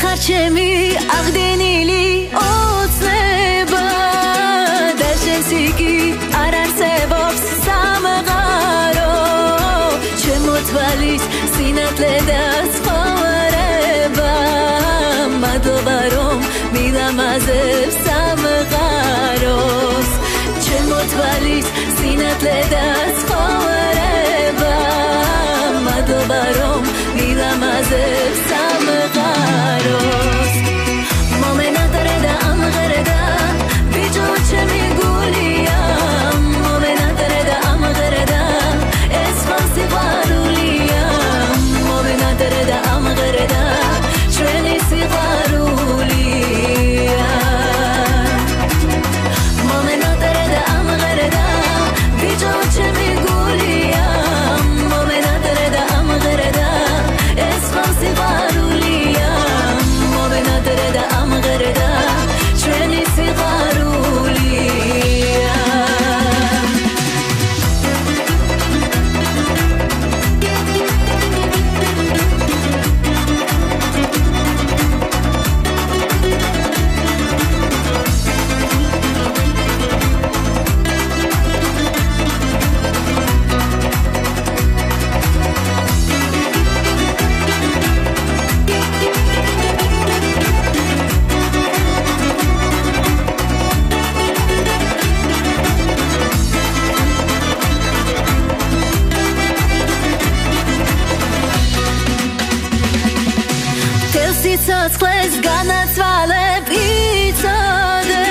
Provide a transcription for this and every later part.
ხარ ჩემი აღდენილი ოცნება. და შენს იგი არ არსებობს სამღარო. ჩემო თვალის სინათლე და ცხოვრება მადლობა რომ მილამაზებს სიცოცხლეს განაცვალებ იცოდე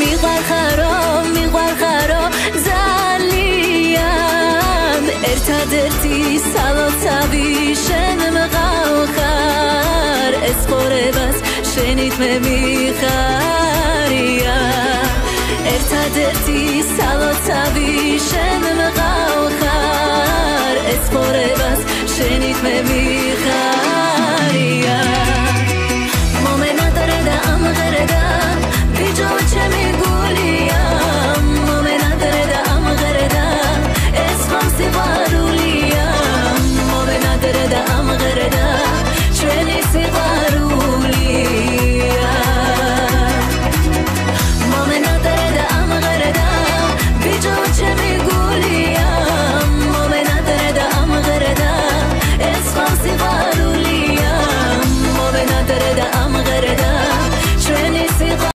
მიყვარხარო მიყვარხარო ძალიან. ერთადერთი სალოცავი შენ მყავხარ ეს ხორებას შენით მე მიხარია. ერთადერთი სალოცავი შენ მყავხარ ეს ხორებას შენით მე მიხარია